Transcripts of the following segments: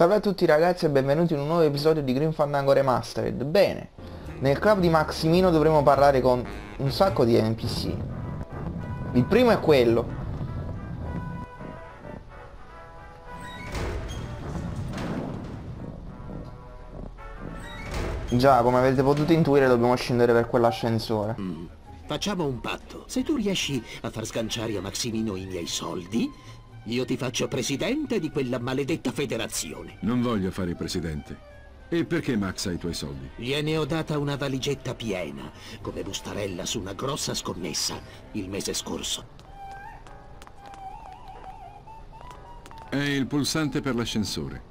Salve a tutti ragazzi e benvenuti in un nuovo episodio di Green Fandango Remastered. Bene, nel club di Maximino dovremo parlare con un sacco di NPC. Il primo è quello. Già, come avete potuto intuire dobbiamo scendere per quell'ascensore. Mm. Facciamo un patto. Se tu riesci a far sganciare a Maximino i miei soldi, io ti faccio presidente di quella maledetta federazione. Non voglio fare presidente. E perché Max ha i tuoi soldi? Gliene ho data una valigetta piena, come bustarella su una grossa scommessa, il mese scorso. È il pulsante per l'ascensore.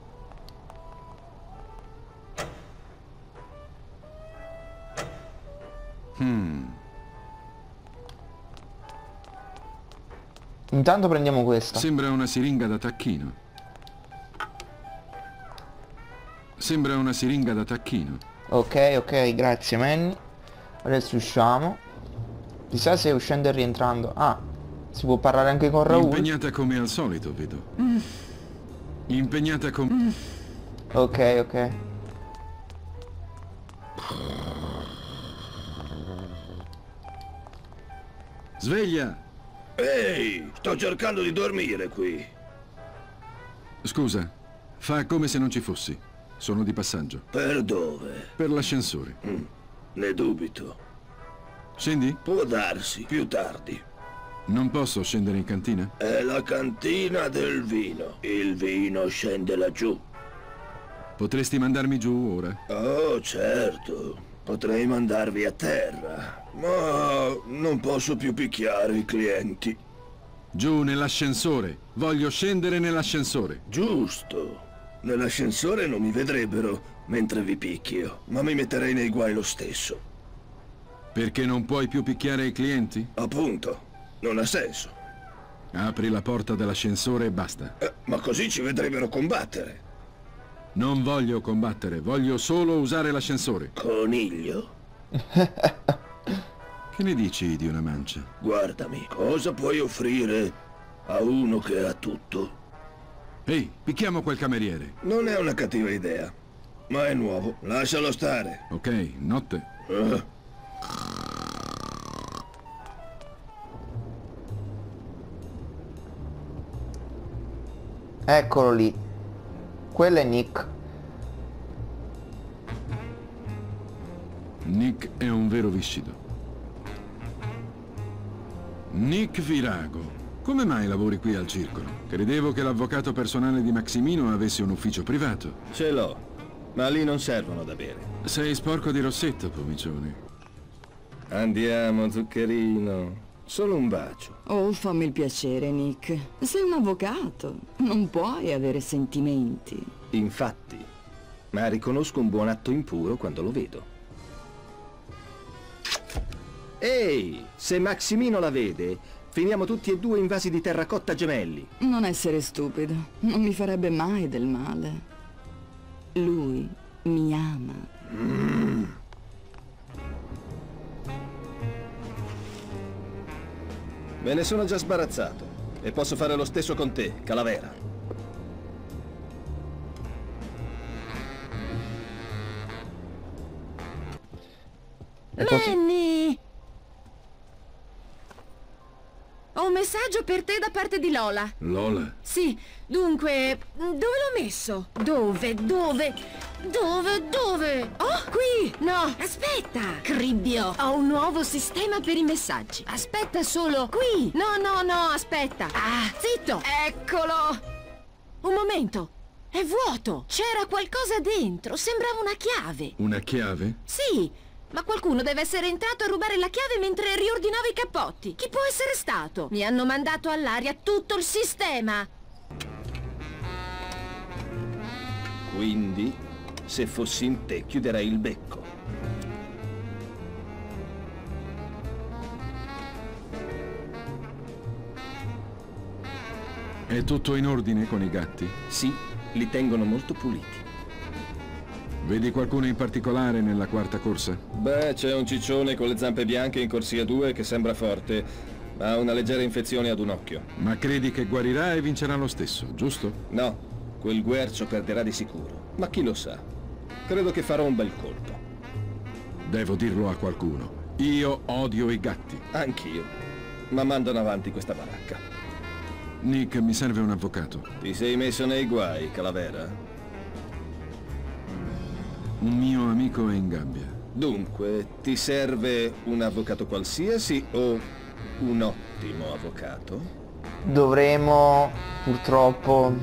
Hmm. Intanto prendiamo questa. Sembra una siringa da tacchino. Sembra una siringa da tacchino. Ok, ok, grazie Manny. Adesso usciamo. Chissà se uscendo e rientrando. Ah, si può parlare anche con Raul. Impegnata come al solito, vedo. Impegnata come... Ok, ok. Sveglia! Ehi, sto cercando di dormire qui. Scusa, fa come se non ci fossi. Sono di passaggio. Per dove? Per l'ascensore. Ne dubito. Scendi? Può darsi, più tardi. Non posso scendere in cantina? È la cantina del vino. Il vino scende laggiù. Potresti mandarmi giù ora? Oh, certo. Potrei mandarvi a terra. Ma non posso più picchiare i clienti. Giù nell'ascensore. Voglio scendere nell'ascensore. Giusto. Nell'ascensore non mi vedrebbero mentre vi picchio, ma mi metterei nei guai lo stesso. Perché non puoi più picchiare i clienti? Appunto. Non ha senso. Apri la porta dell'ascensore e basta. Eh, ma così ci vedrebbero combattere. Non voglio combattere, voglio solo usare l'ascensore. Coniglio? Che ne dici di una mancia? Guardami, cosa puoi offrire a uno che ha tutto? Ehi, picchiamo quel cameriere. Non è una cattiva idea, ma è nuovo. Lascialo stare. Ok, notte. Eh, Eccolo lì. Quello è Nick. Nick è un vero viscido. Nick Virago. Come mai lavori qui al circolo? Credevo che l'avvocato personale di Maximino avesse un ufficio privato. Ce l'ho, ma lì non servono da bere. Sei sporco di rossetto, pomicione. Andiamo, zuccherino. Solo un bacio. Oh, fammi il piacere, Nick. Sei un avvocato. Non puoi avere sentimenti. Infatti, ma riconosco un buon atto impuro quando lo vedo. Ehi, se Maximino la vede, finiamo tutti e due invasi di terracotta gemelli. Non essere stupido. Non mi farebbe mai del male. Lui mi ama. Me ne sono già sbarazzato. E posso fare lo stesso con te, Calavera. Lenny! Per te da parte di Lola. Lola. Sì, dunque, dove l'ho messo? Dove, dove, dove, dove? Oh, qui! No, aspetta! Cribbio, ho un nuovo sistema per i messaggi. Aspetta solo, qui! No, no, no, aspetta! Ah, zitto! Eccolo! Un momento, è vuoto! C'era qualcosa dentro, sembrava una chiave. Una chiave? Sì, ma qualcuno deve essere entrato a rubare la chiave mentre riordinavo i cappotti. Chi può essere stato? Mi hanno mandato all'aria tutto il sistema. Quindi, se fossi in te, chiuderei il becco. È tutto in ordine con i gatti? Sì, li tengono molto puliti. Vedi qualcuno in particolare nella quarta corsa? Beh, c'è un ciccione con le zampe bianche in corsia 2 che sembra forte, ma ha una leggera infezione ad un occhio. Ma credi che guarirà e vincerà lo stesso, giusto? No, quel guercio perderà di sicuro. Ma chi lo sa? Credo che farò un bel colpo. Devo dirlo a qualcuno. Io odio i gatti. Anch'io. Ma mandano avanti questa baracca. Nick, mi serve un avvocato. Ti sei messo nei guai, Calavera? Un mio amico è in gabbia. Dunque, ti serve un avvocato qualsiasi o un ottimo avvocato? Dovremo purtroppo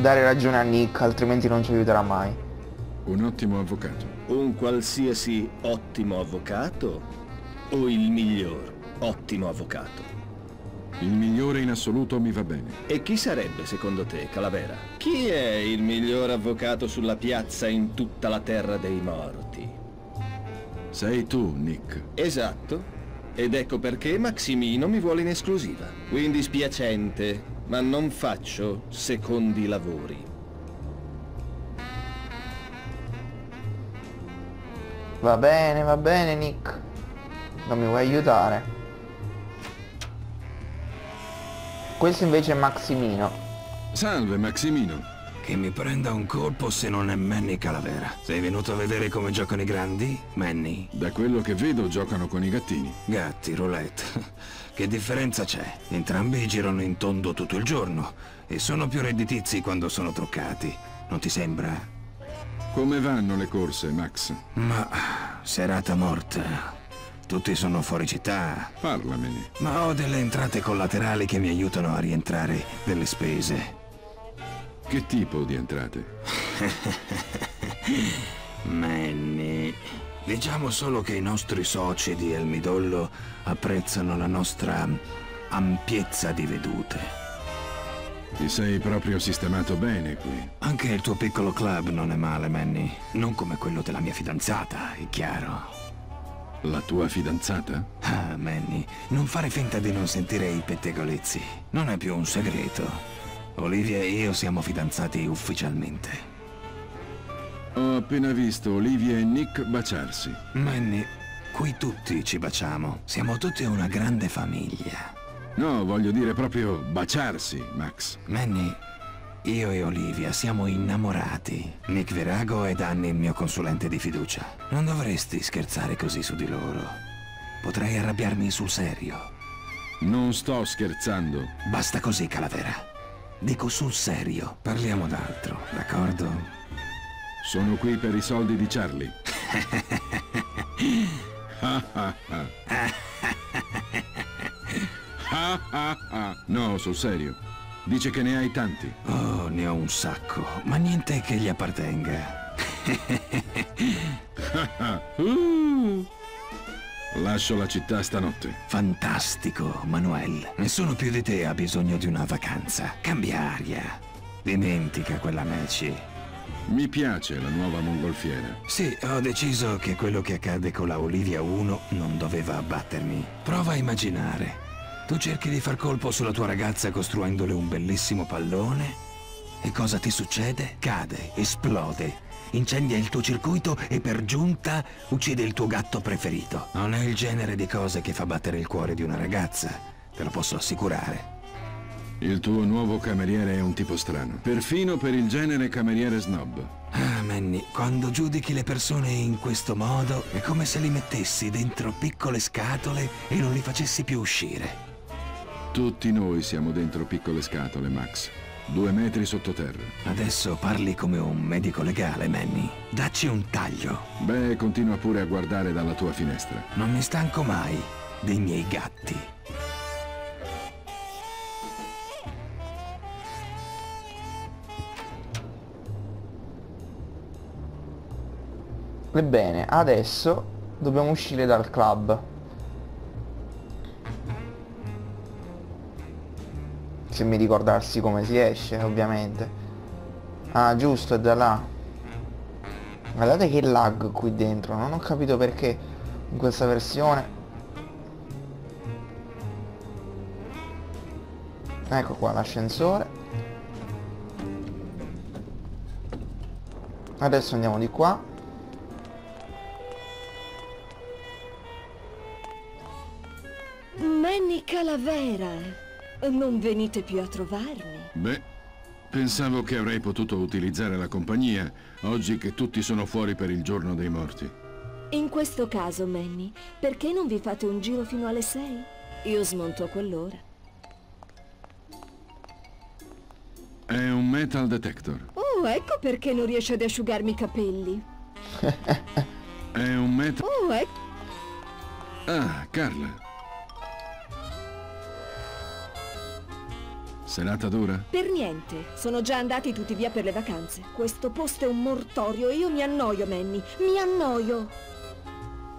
dare ragione a Nick, altrimenti non ci aiuterà mai. Un ottimo avvocato. Un qualsiasi ottimo avvocato o il miglior ottimo avvocato? Il migliore in assoluto mi va bene. E chi sarebbe secondo te, Calavera? Chi è il miglior avvocato sulla piazza in tutta la terra dei morti? Sei tu, Nick. Esatto. Ed ecco perché Maximino mi vuole in esclusiva. Quindi spiacente, ma non faccio secondi lavori. Va bene, va bene Nick. Non mi vuoi aiutare? Questo invece è Maximino. Salve, Maximino. Che mi prenda un colpo se non è Manny Calavera. Sei venuto a vedere come giocano i grandi, Manny? Da quello che vedo giocano con i gattini. Gatti, roulette. Che differenza c'è? Entrambi girano in tondo tutto il giorno e sono più redditizi quando sono truccati. Non ti sembra? Come vanno le corse, Max? Ma serata morta. Tutti sono fuori città. Parlamene. Ma ho delle entrate collaterali che mi aiutano a rientrare delle spese. Che tipo di entrate? Manny. Diciamo solo che i nostri soci di El Midollo apprezzano la nostra ampiezza di vedute. Ti sei proprio sistemato bene qui. Anche il tuo piccolo club non è male, Manny. Non come quello della mia fidanzata, è chiaro. La tua fidanzata? Ah, Manny, non fare finta di non sentire i pettegolezzi. Non è più un segreto. Olivia e io siamo fidanzati ufficialmente. Ho appena visto Olivia e Nick baciarsi. Manny, qui tutti ci baciamo. Siamo tutti una grande famiglia. No, voglio dire proprio baciarsi, Max. Manny, io e Olivia siamo innamorati. Nick Virago è da anni il mio consulente di fiducia. Non dovresti scherzare così su di loro. Potrei arrabbiarmi sul serio. Non sto scherzando. Basta così, Calavera. Dico sul serio. Parliamo d'altro, d'accordo? Sono qui per i soldi di Charlie. No, sul serio. Dice che ne hai tanti. Oh, ne ho un sacco, ma niente che gli appartenga. Uh. Lascio la città stanotte. Fantastico, Manuel. Nessuno più di te ha bisogno di una vacanza. Cambia aria. Dimentica quella Meci. Mi piace la nuova mongolfiera. Sì, ho deciso che quello che accade con la Olivia 1 non doveva abbattermi. Prova a immaginare. Tu cerchi di far colpo sulla tua ragazza costruendole un bellissimo pallone e cosa ti succede? Cade, esplode, incendia il tuo circuito e per giunta uccide il tuo gatto preferito. Non è il genere di cose che fa battere il cuore di una ragazza, te lo posso assicurare. Il tuo nuovo cameriere è un tipo strano. Perfino per il genere cameriere snob. Ah, Manny, quando giudichi le persone in questo modo è come se li mettessi dentro piccole scatole e non li facessi più uscire. Tutti noi siamo dentro piccole scatole, Max. Due metri sottoterra. Adesso parli come un medico legale, Manny. Dacci un taglio. Beh, continua pure a guardare dalla tua finestra. Non mi stanco mai dei miei gatti. Ebbene, adesso dobbiamo uscire dal club. Se mi ricordassi come si esce, ovviamente. Ah, giusto, è da là. Guardate che lag qui dentro, non ho capito perché in questa versione. Ecco qua l'ascensore. Adesso andiamo di qua. Manny Calavera, non venite più a trovarmi? Beh, Pensavo che avrei potuto utilizzare la compagnia, oggi che tutti sono fuori per il giorno dei morti. In questo caso, Manny, perché non vi fate un giro fino alle 6? Io smonto a quell'ora. È un metal detector. Oh, ecco perché non riesce ad asciugarmi i capelli. È un metal... Oh, ecco... Ah, Carla. Serata dura? Per niente. Sono già andati tutti via per le vacanze. Questo posto è un mortorio e io mi annoio, Manny. Mi annoio.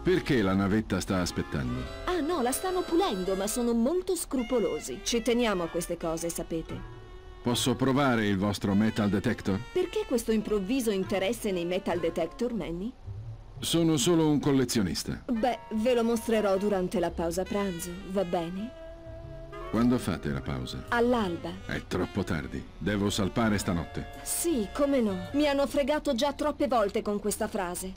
Perché la navetta sta aspettando? Ah no, la stanno pulendo, ma sono molto scrupolosi. Ci teniamo a queste cose, sapete. Posso provare il vostro metal detector? Perché questo improvviso interesse nei metal detector, Manny? Sono solo un collezionista. Beh, ve lo mostrerò durante la pausa pranzo, va bene? Quando fate la pausa? All'alba. È troppo tardi. Devo salpare stanotte. Sì, come no. Mi hanno fregato già troppe volte con questa frase.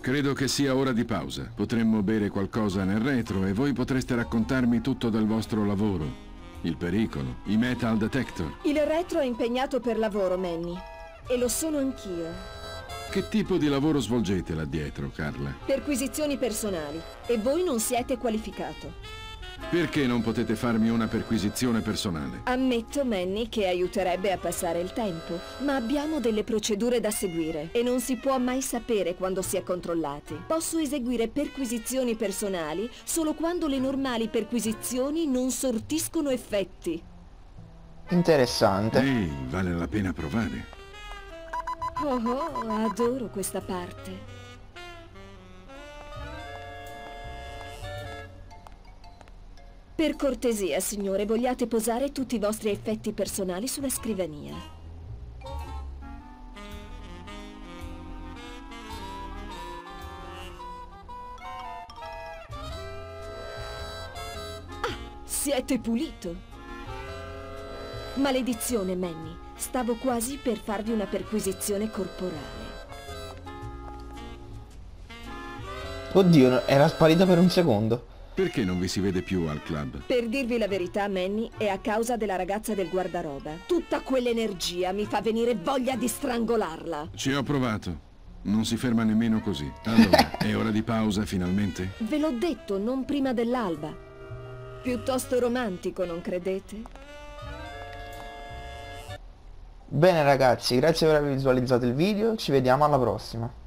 Credo che sia ora di pausa. Potremmo bere qualcosa nel retro e voi potreste raccontarmi tutto del vostro lavoro. Il pericolo, i metal detector. Il retro è impegnato per lavoro, Manny. E lo sono anch'io. Che tipo di lavoro svolgete là dietro, Carla? Perquisizioni personali. E voi non siete qualificato. Perché non potete farmi una perquisizione personale? Ammetto, Manny, che aiuterebbe a passare il tempo, ma abbiamo delle procedure da seguire e non si può mai sapere quando si è controllati. Posso eseguire perquisizioni personali solo quando le normali perquisizioni non sortiscono effetti. Interessante. Ehi, vale la pena provare. Oh, oh, adoro questa parte. Per cortesia, signore, vogliate posare tutti i vostri effetti personali sulla scrivania. Ah, siete pulito. Maledizione, Manny. Stavo quasi per farvi una perquisizione corporale. Oddio, era sparita per un secondo. Perché non vi si vede più al club? Per dirvi la verità, Manny, è a causa della ragazza del guardaroba. Tutta quell'energia mi fa venire voglia di strangolarla. Ci ho provato. Non si ferma nemmeno così. Allora, è ora di pausa finalmente? Ve l'ho detto, non prima dell'alba. Piuttosto romantico, non credete? Bene ragazzi, grazie per aver visualizzato il video, ci vediamo alla prossima.